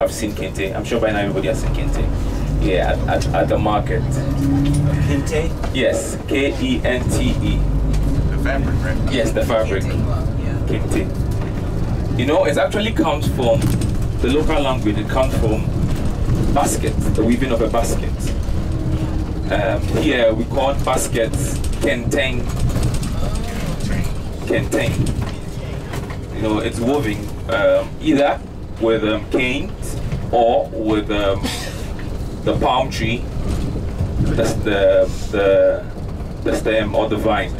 have seen Kente. I'm sure by now everybody has seen Kente. Yeah, at, at, at the market. Kente? Yes, K E N T E. The fabric, right? Yes, the fabric. Kente. You know, it actually comes from the local language. It comes from basket, the weaving of a basket. Um, here we call baskets kenteng. Kenteng. You know, it's woven um, either with um, canes or with um, the palm tree, the, the, the, the stem or the vine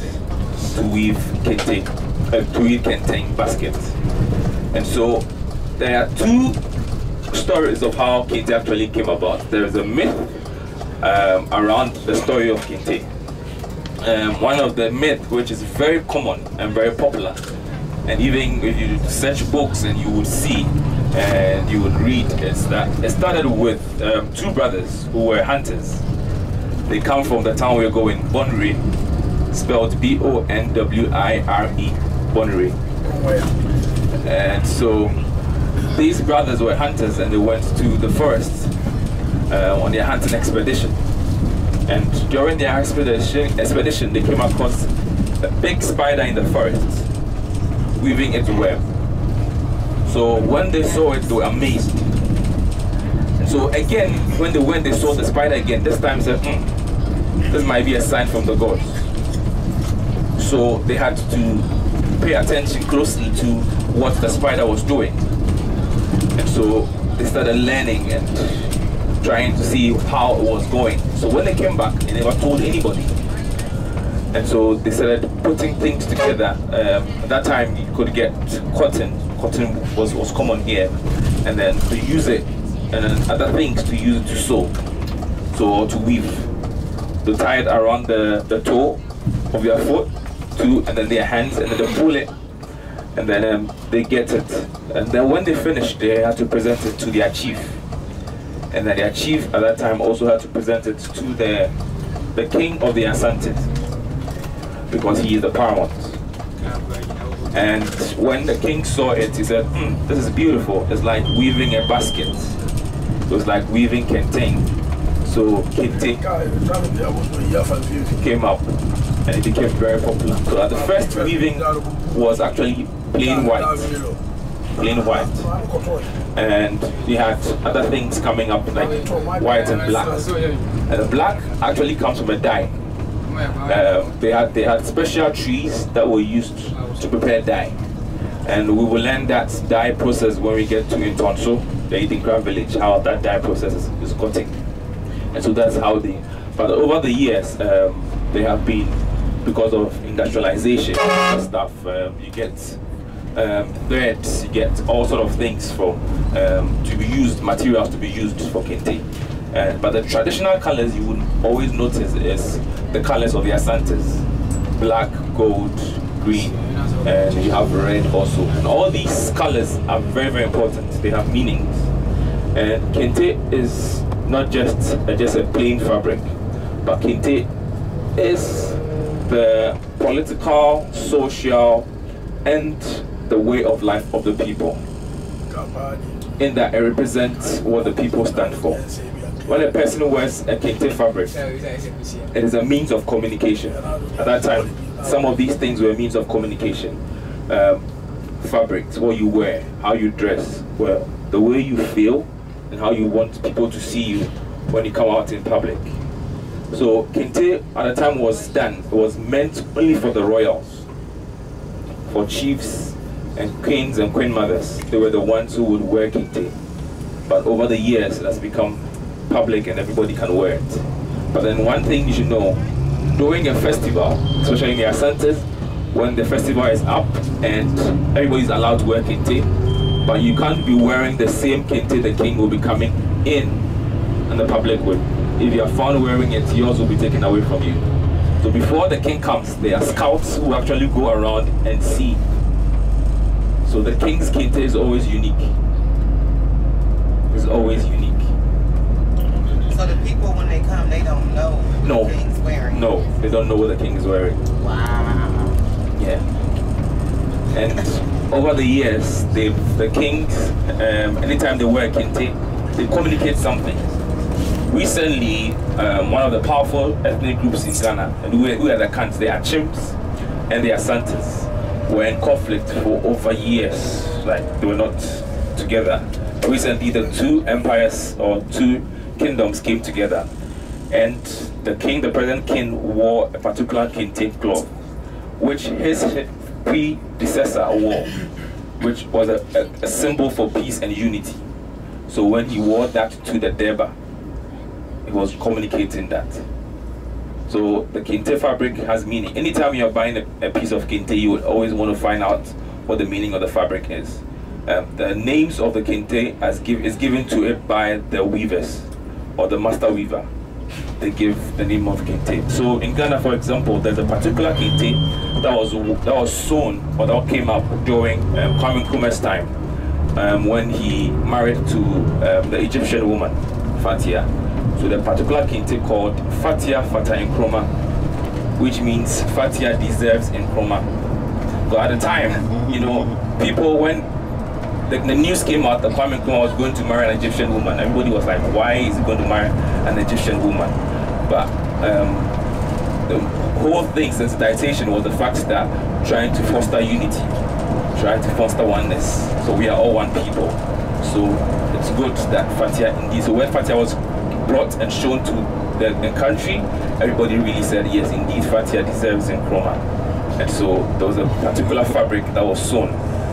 to weave kente, uh, to weave kenteng baskets. And so there are two stories of how kente actually came about. There is a myth um, around the story of kente. Um, one of the myths which is very common and very popular and even if you search books and you would see and you would read is that it started with um, two brothers who were hunters. They come from the town we're going, Bonwire, spelled B-O-N-W-I-R-E, Bonwire. And so these brothers were hunters and they went to the forest uh, on their hunting expedition. And during their expedition, expedition, they came across a big spider in the forest, weaving its web. So when they saw it, they were amazed. So again, when they went, they saw the spider again. This time, said, hmm, "This might be a sign from the gods." So they had to pay attention closely to what the spider was doing, and so they started learning and trying to see how it was going. So when they came back, they never told anybody. And so they started putting things together. Um, at that time, you could get cotton. Cotton was, was common here. And then to use it, and then other things to use it to sew. So to weave. They tie it around the, the toe of your foot, too, and then their hands, and then they pull it. And then um, they get it. And then when they finish, they had to present it to their chief and then their chief at that time also had to present it to the the king of the Asantes because he is the paramount. And when the king saw it, he said, hmm, "This is beautiful. It's like weaving a basket. It was like weaving kenteng." So kente came up, and it became very popular. So at the first weaving was actually plain white plain white. And we had other things coming up like white and black. And the black actually comes from a dye. Um, they had they had special trees that were used to prepare dye. And we will learn that dye process when we get to Intonso, the Adinkra village, how that dye process is, is cutting. And so that's how they, but over the years, um, they have been, because of industrialization and stuff, um, you get um, threads, you get all sort of things for um, to be used, materials to be used for kente. Uh, but the traditional colors you would always notice is the colors of the Asantes, black, gold, green, and you have red also. And all these colors are very, very important. They have meanings. And kente is not just uh, just a plain fabric, but kente is the political, social, and the way of life of the people. In that it represents what the people stand for. When a person wears a kente fabric, it is a means of communication. At that time, some of these things were means of communication. Um, fabrics, what you wear, how you dress, well, the way you feel, and how you want people to see you when you come out in public. So kente at the time was done, it was meant only for the royals, for chiefs and queens and queen mothers. They were the ones who would wear kente. But over the years, it has become public and everybody can wear it. But then one thing you should know, during a festival, especially in the Asantes, when the festival is up and everybody's allowed to wear kente, but you can't be wearing the same kente the king will be coming in and the public with. If you are found wearing it, yours will be taken away from you. So before the king comes, there are scouts who actually go around and see. So the king's kente is always unique. It's always unique. So the people, when they come, they don't know what No. the king's wearing. No, they don't know what the king is wearing. Wow. Yeah. And over the years, they, the kings, um, anytime they wear a kente, they communicate something. Recently, um, one of the powerful ethnic groups in Ghana, and who, who are the Kans, they are Chimps and they are Santas, were in conflict for over years. Like they were not together. Recently, the two empires or two kingdoms came together, and the king, the present king, wore a particular kente cloth, which his predecessor wore, which was a, a, a symbol for peace and unity. So when he wore that to the durbar, he was communicating that. So the kente fabric has meaning. Anytime you're buying a, a piece of kente, you would always want to find out what the meaning of the fabric is. Um, the names of the kente give, is given to it by the weavers or the master weaver. They give the name of kente. So in Ghana, for example, there's a particular kente that was that was sewn or that came up during um, Kwame Nkrumah's time um, when he married to um, the Egyptian woman Fathia. So the particular kente called Fathia Fata Nkrumah, which means Fathia deserves Nkrumah. But at the time, you know, people when the, the, news came out that Kwame Nkrumah was going to marry an Egyptian woman. Everybody was like, why is he going to marry an Egyptian woman? But um, the whole thing, sensitization, was the fact that trying to foster unity, trying to foster oneness. So we are all one people. So it's good that Fathia indeed. So when Fathia was brought and shown to the, the country, everybody really said, yes, indeed, Fathia deserves Nkrumah. And so there was a particular fabric that was sewn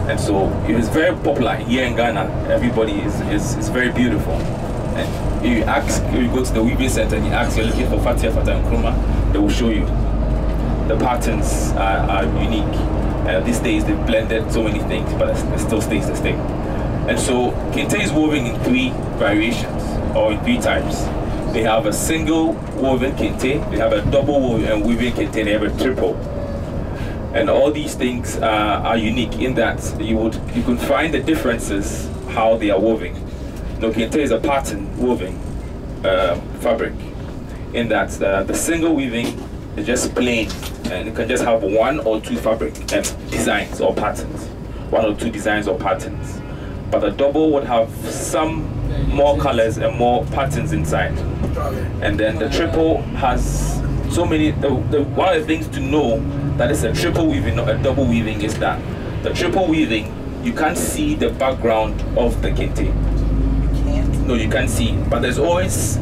and so it is very popular here in Ghana. Everybody is, is, is very beautiful. And you ask, you go to the weaving center and you ask, you're looking for Fathia Fata Nkrumah, they will show you. The patterns are, are unique. Uh, these days they've blended so many things, but it still stays the same. And so Kente is woven in three variations, or in three types. They have a single woven Kente, they have a double woven and weaving Kente, they have a triple and all these things uh, are unique in that you would you can find the differences how they are woven. No, kente is a pattern woven uh, fabric in that uh, the single weaving is just plain and you can just have one or two fabric designs or patterns, one or two designs or patterns. But the double would have some more colors and more patterns inside. And then the triple has so many, the, the, one of the things to know that is a triple weaving, not a double weaving, is that the triple weaving, you can't see the background of the kente. You can't. No, you can't see, but there's always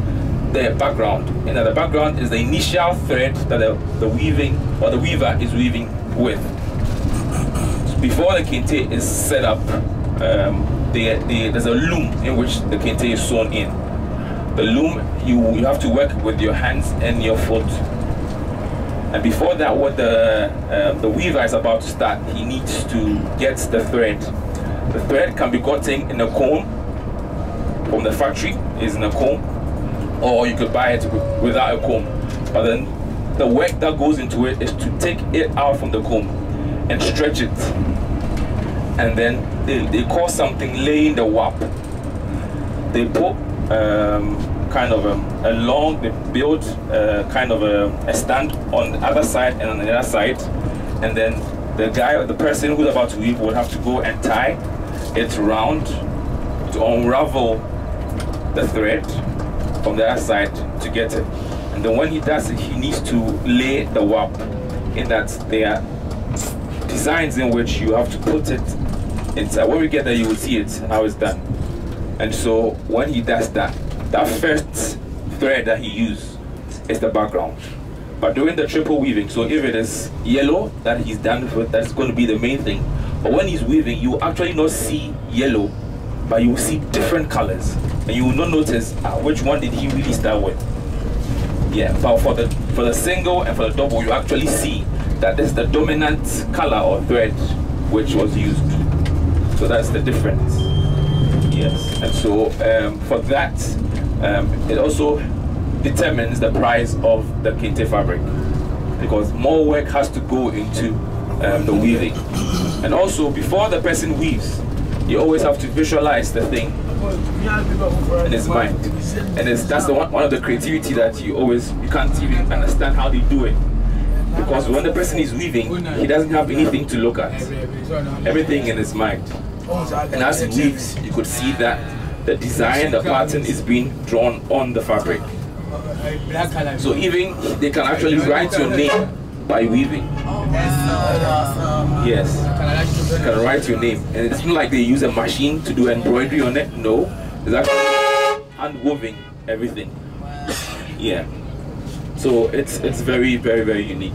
the background. And the background is the initial thread that the, the weaving or the weaver is weaving with. So before the kente is set up, um, the, the, there's a loom in which the kente is sewn in. The loom, you, you have to work with your hands and your foot and before that, what the, uh, the weaver is about to start, he needs to get the thread. The thread can be gotten in a comb from the factory, is in a comb, or you could buy it without a comb. But then the work that goes into it is to take it out from the comb and stretch it. And then they, they call something laying the warp. They put um, kind of a, a long, they built uh, kind of a, a, stand on the other side and on the other side. And then the guy, the person who's about to weave would have to go and tie it round to unravel the thread from the other side to get it. And then when he does it, he needs to lay the warp in that there are designs in which you have to put it inside. When we get there, you will see it, how it's done. And so when he does that, that first thread that he used is the background. But during the triple weaving, so if it is yellow that he's done with, that's going to be the main thing. But when he's weaving, you actually not see yellow, but you will see different colors, and you will not notice uh, which one did he really start with. Yeah, but for the for the single and for the double, you actually see that this is the dominant color or thread which was used. So that's the difference. Yes, and so um, for that, um, it also determines the price of the kente fabric because more work has to go into um, the weaving. And also, before the person weaves, you always have to visualize the thing in his mind. And it's, that's the one, one of the creativity that you always, you can't even understand how they do it. Because when the person is weaving, he doesn't have anything to look at. Everything in his mind. And as he weaves, you could see that the design, the pattern is being drawn on the fabric. So even they can actually write your name by weaving. Yes, you can write your name. And it's not like they use a machine to do embroidery on it. No, it's actually hand woven everything. Yeah. So it's it's very very very unique.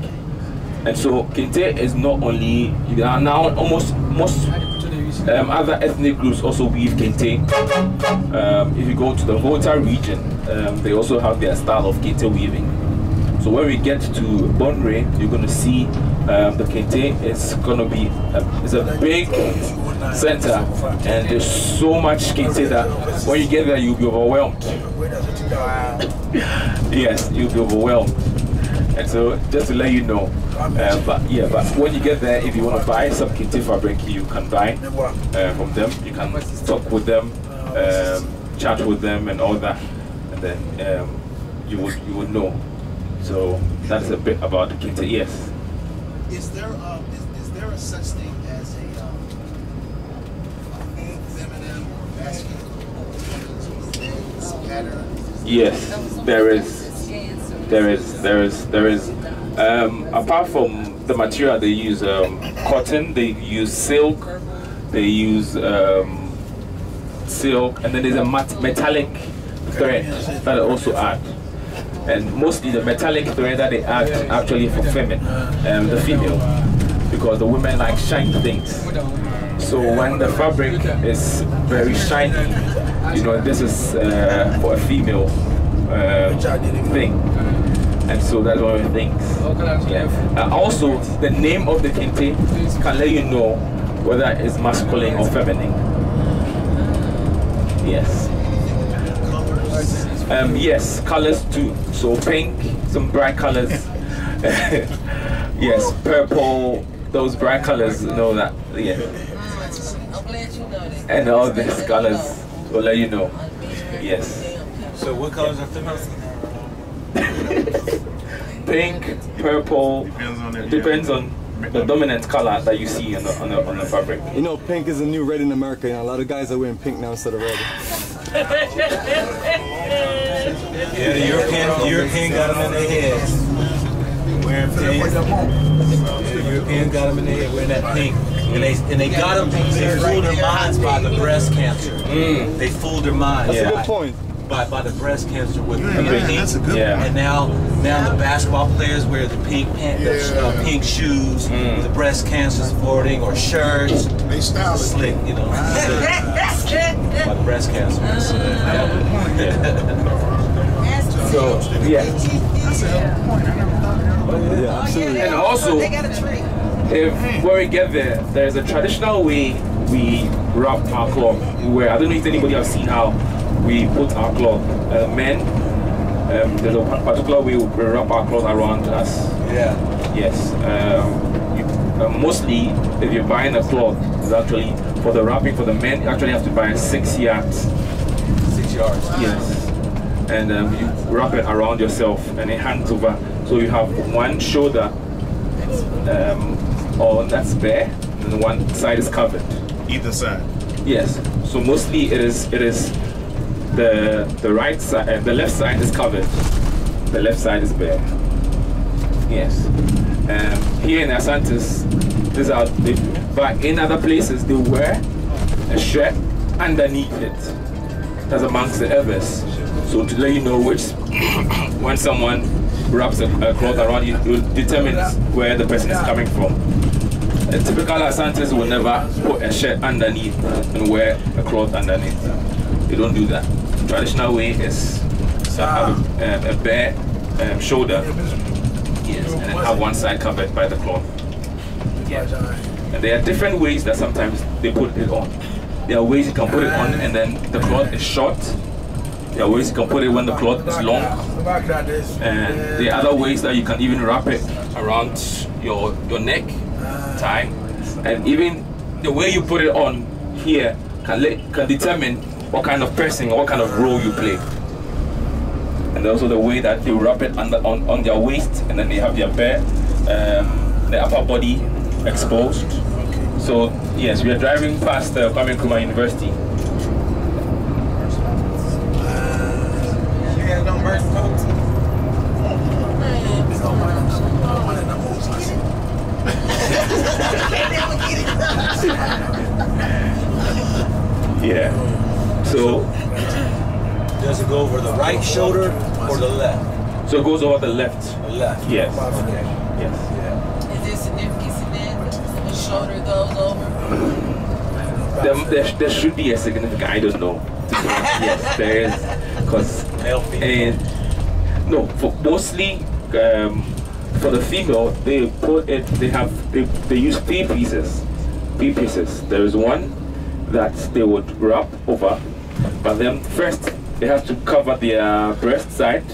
And so kente is not only there are now almost most um, other ethnic groups also weave kente. Um, if you go to the Volta region, um, they also have their style of kente weaving. So when we get to Bonwire, you're going to see um, the kente. It's going to be a, it's a big center, and there's so much kente that when you get there, you'll be overwhelmed. yes, you'll be overwhelmed. And so, just to let you know, uh, but yeah, but when you get there, if you want to buy some kente fabric, you can buy uh, from them. You can talk with them, um, chat with them, and all that, and then um, you would you would know. So that's a bit about the kente. Yes. Is there um, is, is there a such thing as a, um, feminine or masculine? Yes, there is. There is, there is, there is. Um, apart from the material, they use um, cotton, they use silk, they use um, silk, and then there's a metallic thread that they also add. And mostly the metallic thread that they add actually for feminine, um, the female, because the women like shiny things. So when the fabric is very shiny, you know, this is uh, for a female uh, thing. And so that's one of the things. Uh, also, the name of the kente can let you know whether it's masculine or feminine. Yes. Um, yes, colors too. So pink, some bright colors. yes, purple, those bright colors, know that. Yeah. And all these colors will let you know. Yes. So what colors are feminine? Pink, purple, Depends on the depends on the dominant color that you see on the, on the, on the fabric. You know, pink is a new red in America. You know, a lot of guys are wearing pink now instead of red. Yeah, the European, the European got them in their heads. Wearing pink. Yeah, the European got them in their head wearing that pink. And they, and they got them, they fooled their minds by the breast cancer. Mm. They fooled their minds That's a Good point. By, by the breast cancer with the Yeah, pink. that's a good Yeah. And now, now the basketball players wear the pink pant, the uh, pink shoes, Mm. the breast cancer supporting, or shirts. They style it. Slick, you know. by the breast cancer. So, yeah. Yeah, absolutely. And also, They got a tree. if when we get there, there's a traditional way we wrap our cloth. Where I don't know if anybody has seen how we put our cloth. Uh, men, um, there's a particular way we wrap our cloth around us. Yeah. Yes. Um, you, uh, mostly, if you're buying a cloth, it's actually for the wrapping for the men. You actually have to buy six yards. Six yards. Yes. And um, you wrap it around yourself and it hangs over. So you have one shoulder um, or that's bare, and one side is covered. Either side. Yes. So mostly it is it is the the right side uh, the left side is covered. The left side is bare. Yes. Um, here in Asantis, these are the, but in other places they wear a shirt underneath it. That's amongst the others. So to let you know which when someone wraps a, a cloth around you, it determines where the person is coming from. A typical Asantis will never put a shirt underneath and wear a cloth underneath. They don't do that. Traditional way is to have a, a bare um, shoulder, yes, and then have one side covered by the cloth. And there are different ways that sometimes they put it on. There are ways you can put it on and then the cloth is short. There are ways you can put it when the cloth is long. And there are other ways that you can even wrap it around your your neck, tie, and even the way you put it on here can let, can determine what kind of person or what kind of role you play. And also the way that they wrap it under, on, on their waist, and then they have their bare um, the upper body exposed. So yes, we are driving past uh, Kwame Nkrumah University. Right shoulder or the left? so it goes over the left. The left. Yes. Okay. Yes. Yeah. Is there significance in that? The shoulder goes over? There, there, there should be a significant. I don't know. yes, there is. Because and no, for mostly um, for the female, they put it. They have they, they use three pieces. Three pieces. There is one that they would wrap over, but then first they have to cover their breast side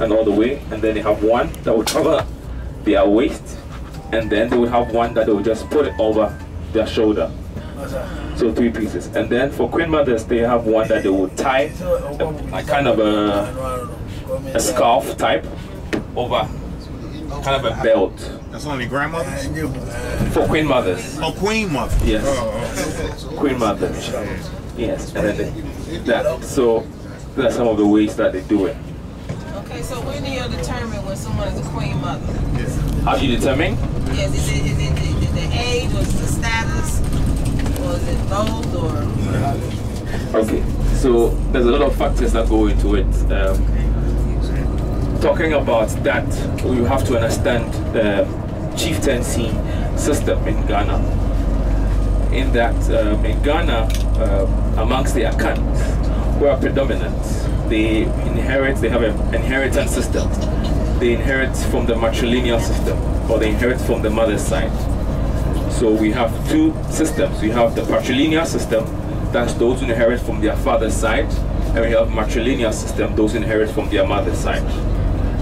and all the way, and then they have one that will cover their waist, and then they will have one that they will just put it over their shoulder. So three pieces, and then for queen mothers they have one that they will tie a, a kind of a, a scarf type over, kind of a belt That's only grandmothers? for queen mothers. Oh, queen mother. Yes. Oh, Queen mothers. Yes, and then that. So that's some of the ways that they do it. Okay, so when do you determine when someone is a queen mother? How do you determine? Yes, is it, is it the, the, the age or is it the status? Or is it both or? Okay, so there's a lot of factors that go into it. Um, talking about that, you have to understand the chieftaincy system in Ghana. In that, um, in Ghana, um, amongst the Akans, who are predominant, they inherit, they have an inheritance system. They inherit from the matrilineal system, or they inherit from the mother's side. So we have two systems. We have the patrilineal system, that's those who inherit from their father's side, and we have matrilineal system, those who inherit from their mother's side.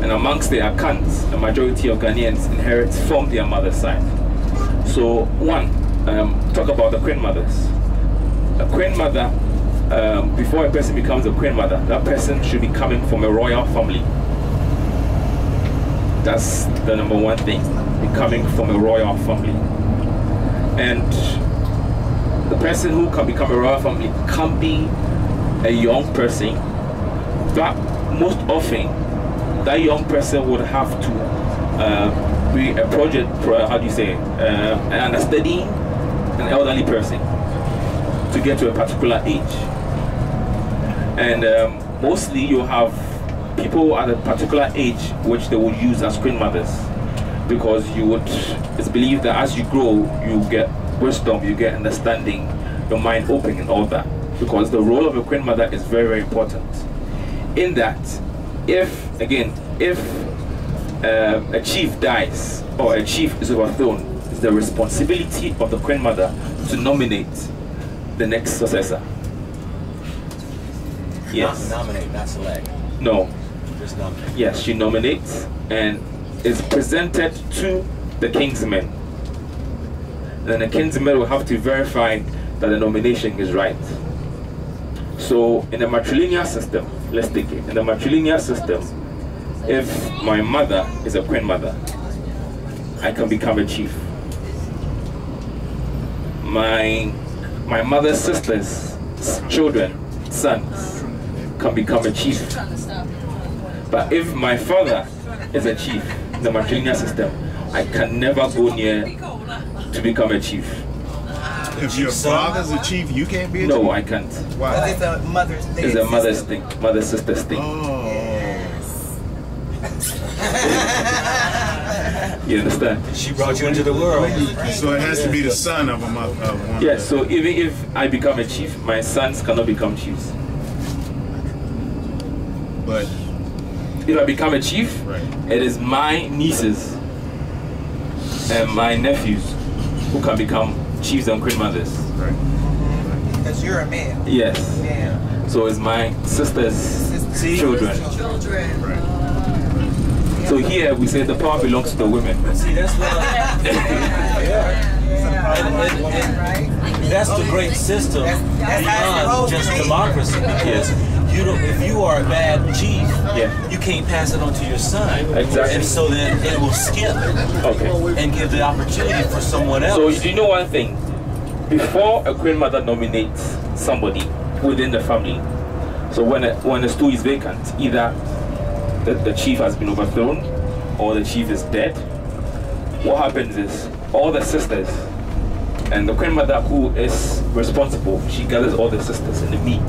And amongst the Akans, the majority of Ghanaians inherit from their mother's side. So one, um, talk about the queen mothers. A queen mother, um, before a person becomes a queen mother, that person should be coming from a royal family. That's the number one thing, becoming from a royal family. And the person who can become a royal family can be a young person, but most often that young person would have to uh, be a project, how do you say, uh, an understudy, an elderly person to get to a particular age. And um, mostly you have people at a particular age which they will use as queen mothers because you would, it's believed that as you grow, you get wisdom, you get understanding, your mind open and all that. Because the role of a queen mother is very, very important. In that, if, again, if um, a chief dies or a chief is overthrown, it's the responsibility of the queen mother to nominate the next successor. Yes. Not nominate, not select. No. Just nominate. Yes, she nominates and is presented to the kingsmen. Then the kingsmen will have to verify that the nomination is right. So in the matrilineal system, let's take it. In the matrilineal system, if my mother is a queen mother, I can become a chief. My my mother's sisters, children, sons, can become a chief. But if my father is a chief in the matrilineal system, I can never go near to become a chief. If your father's a chief, you can't be a No, chief? I can't. Because Why? it's a mother's thing. It's a mother's thing, mother sister's thing. Oh. You understand? She brought you into the world. So it has to be the son of a mother. Of one Yes, so even if I become a chief, my sons cannot become chiefs. But If I become a chief, Right. it is my nieces and my nephews who can become chiefs and queen mothers. right. Because you're a male. Yes. Yeah. So it's my sister's See? children. Right. So here we say the power belongs to the women. See, that's what. yeah. And, and, and that's the great system That's- that's how beyond just democracy because you don't, if you are a bad chief, Yeah. you can't pass it on to your son. Exactly. And so then it will skip Okay. and give the opportunity for someone else. So you know one thing, before a queen mother nominates somebody within the family, so when a, when a stool is vacant, either the, the chief has been overthrown or the chief is dead. What happens is all the sisters and the queen mother who is responsible, she gathers all the sisters in the meet,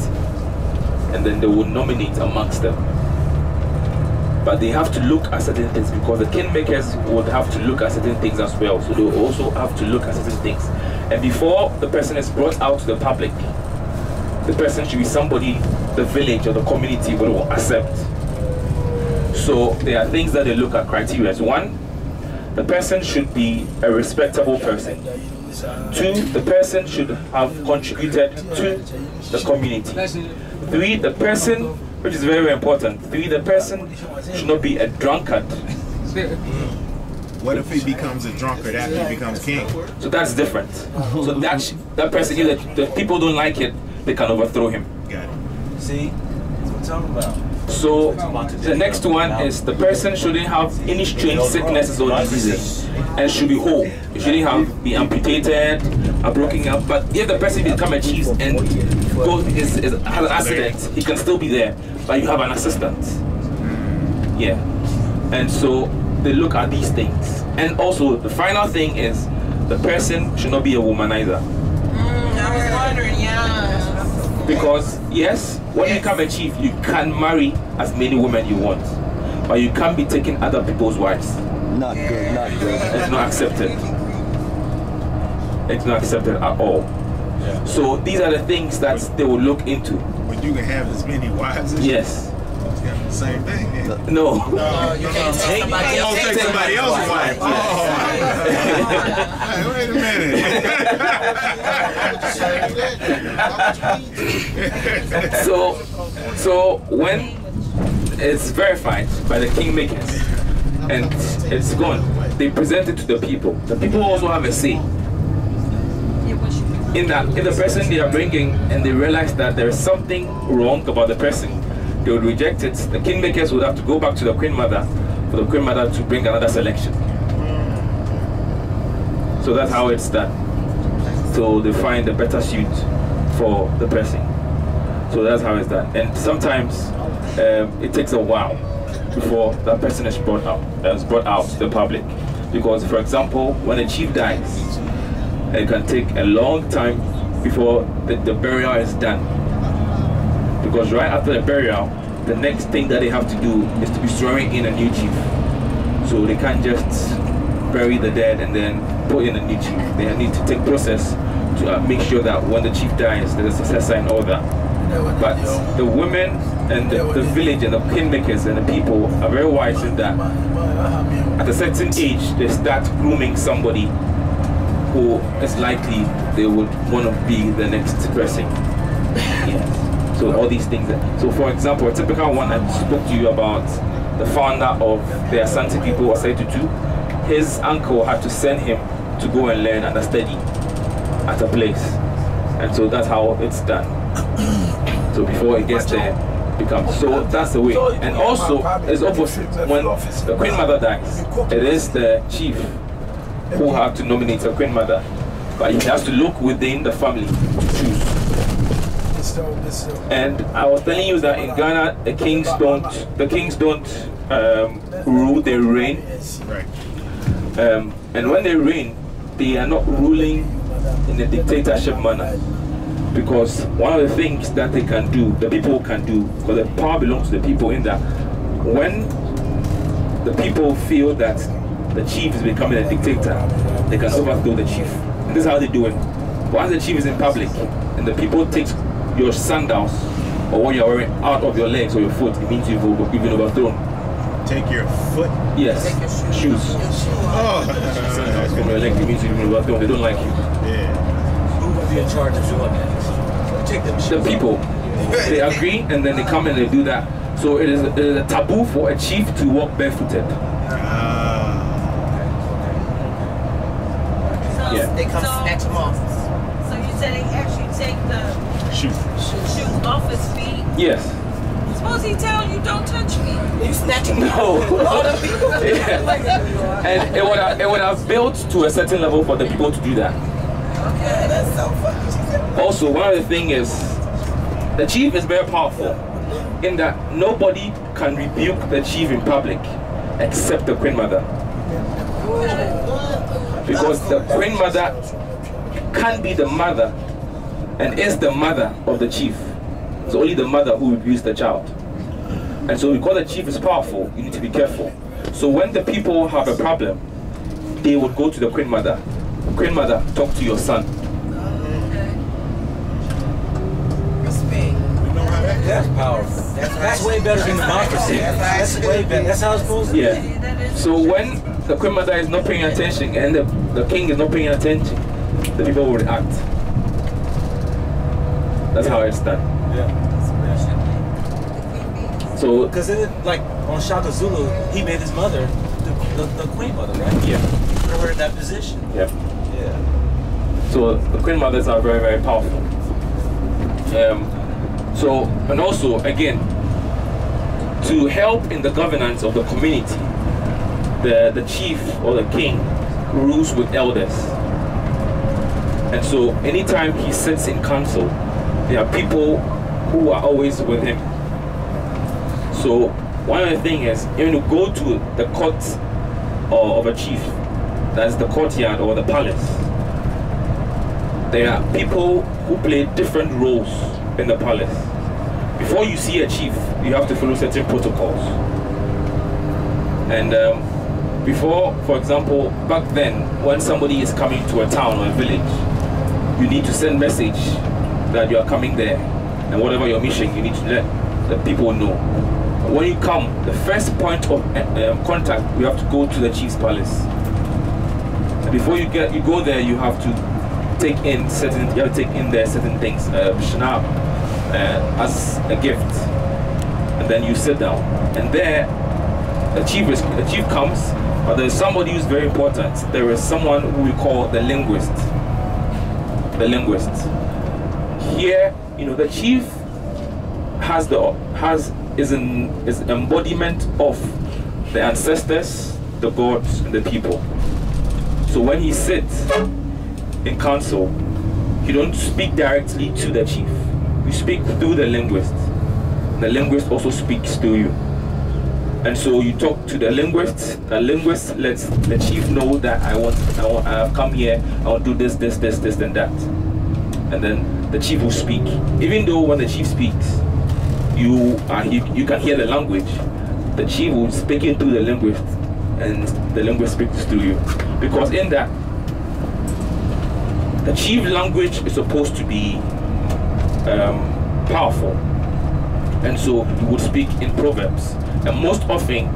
and then they will nominate amongst them. But they have to look at certain things because the kingmakers would have to look at certain things as well. So they also have to look at certain things. And before the person is brought out to the public, the person should be somebody the village or the community will accept. So there are things that they look at criteria. One, the person should be a respectable person. Two, the person should have contributed to the community. Three, the person, which is very, very important. Three, the person should not be a drunkard. What if he becomes a drunkard after he becomes king? So that's different. So that sh- that person, if the, the people don't like it, they can overthrow him. Got it. See? That's what I'm talking about. So the next one is the person shouldn't have any strange sicknesses or diseases and should be whole. It shouldn't have be amputated, a broken up. But if the person become a chief and goes is, is has an accident, he can still be there, but you have an assistant. Yeah, and so they look at these things. And also the final thing is the person should not be a womanizer. Mm, I was wondering, yeah. Because yes, when you become a chief, you can marry as many women you want, but you can't be taking other people's wives. Not good, not good. It's not accepted. It's not accepted at all. So these are the things that they will look into. But you can have as many wives as Yes. It's kind of the same thing. then. No. you can't take somebody else. take somebody else's wife. Oh, wait a minute. So, so when it's verified by the kingmakers and it's gone, they present it to the people. The people also have a say. In that, if the person they are bringing and they realize that there is something wrong about the person, they would reject it. The kingmakers would have to go back to the queen mother for the queen mother to bring another selection. So that's how it's done. So they find a better suit for the person. So that's how it's done. And sometimes um, it takes a while before that person is brought out, is brought out to the public. Because, for example, when a chief dies, it can take a long time before the, the burial is done. Because right after the burial, the next thing that they have to do is to be swearing in a new chief. So they can't just bury the dead and then put in a new chief. They need to take process to uh, make sure that when the chief dies, there's a successor and all that. But the women and the, the village and the kingmakers and the people are very wise in that at a certain age they start grooming somebody who is likely they would want to be the next person. Yes. So all these things. So for example, a typical one I spoke to you about the founder of the Asante people, Tutu, his uncle had to send him to go and learn and study at a place. And so that's how it's done. So before it gets there, it becomes so that's the way. And also it's opposite. When the queen mother dies, it is the chief who have to nominate a queen mother. But he has to look within the family to choose. And I was telling you that in Ghana, the kings don't, the kings don't um, rule; they reign. Um, and when they reign, they are not ruling in a dictatorship manner. Because one of the things that they can do, the people can do, because the power belongs to the people in that, when the people feel that the chief is becoming a dictator, they can overthrow the chief. And this is how they do it. Once the chief is in public and the people take your sandals or what you're wearing out of your legs or your foot, it means you've, over- you've been overthrown. Take your foot. Yes, shoes. Oh. Sandals from your leg, it means you've been overthrown. They don't like you. yeah. Who would be in charge of doing that? Take them the people they agree and then they come and they do that so it is, it is a taboo for a chief to walk barefooted Ah. So, Yeah. They come so, snatch them off. So you said they actually take the Shoot. shoes off his feet? yes Suppose he tell you don't touch me. You snatching No. Yeah. And it would, have, it would have built to a certain level for the people to do that. Okay, that's so funny. Also, one other thing is the chief is very powerful in that nobody can rebuke the chief in public except the queen mother. Because the queen mother can be the mother and is the mother of the chief. It's only the mother who rebukes the child. And so because the chief is powerful, you need to be careful. So when the people have a problem, they would go to the queen mother. Queen mother, talk to your son. That's powerful. That's, that's way better than democracy. That's way better. That's how it's supposed to be. Yeah. So when the queen mother is not paying attention and the, the king is not paying attention, the people will react. That's how it's done. Yeah. So Because then, like on Shaka Zulu, he made his mother the, the, the queen mother, right? yeah, Put her in that position. yeah. Yeah. So the queen mothers are very very powerful. Um, so and also again to help in the governance of the community, the the chief or the king rules with elders. And so anytime he sits in council, there are people who are always with him. So one of the things is when you go to the court of a chief, that's the courtyard or the palace, there are people who play different roles in the palace. Before you see a chief, you have to follow certain protocols. And um, before, for example, back then, when somebody is coming to a town or a village, you need to send message that you are coming there, and whatever your mission, you need to let the people know. When you come, the first point of uh, um, contact, you have to go to the chief's palace. And before you get, you go there, you have to take in certain you have to take in there certain things uh, uh, as a gift. And then you sit down. And there the chief is the chief comes but there's somebody who's very important. There is someone who we call the linguist. The linguist. Here you know the chief has the has is an is embodiment of the ancestors the gods and the people. So when he sits in council, you don't speak directly to the chief. You speak through the linguist. The linguist also speaks to you. And so you talk to the linguist. The linguist lets the chief know that I want, I want, I have come here. I want to do this, this, this, this, and that. And then the chief will speak. Even though when the chief speaks, you are you, you can hear the language. The chief will speak it through the linguist, and the linguist speaks to you. Because in that the chief language is supposed to be um, powerful. And so he would speak in proverbs. And most often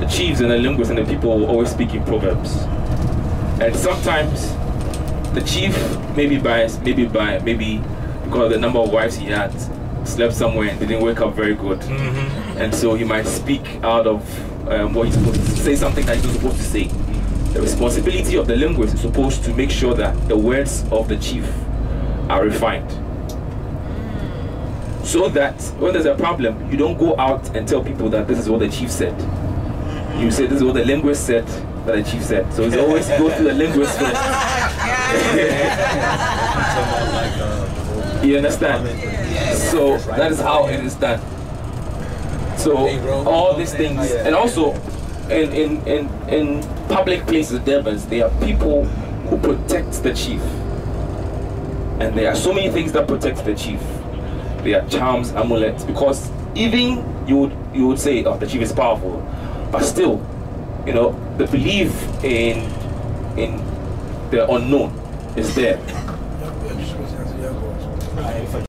the chiefs and the linguists and the people will always speak in proverbs. And sometimes the chief maybe by maybe by maybe because of the number of wives he had slept somewhere and didn't wake up very good. And so he might speak out of um, what he's supposed to say something that he's not supposed to say. The responsibility of the linguist is supposed to make sure that the words of the chief are refined. So that when there's a problem, you don't go out and tell people that this is what the chief said. You say this is what the linguist said that the chief said. So it's always go through the linguist first. you understand? So that is how it is done. So all these things, and also in in in, in public places, Devons, there are people who protect the chief, and there are so many things that protect the chief. There are charms, amulets, because even you would you would say, oh, the chief is powerful, but still, you know, the belief in in the unknown is there.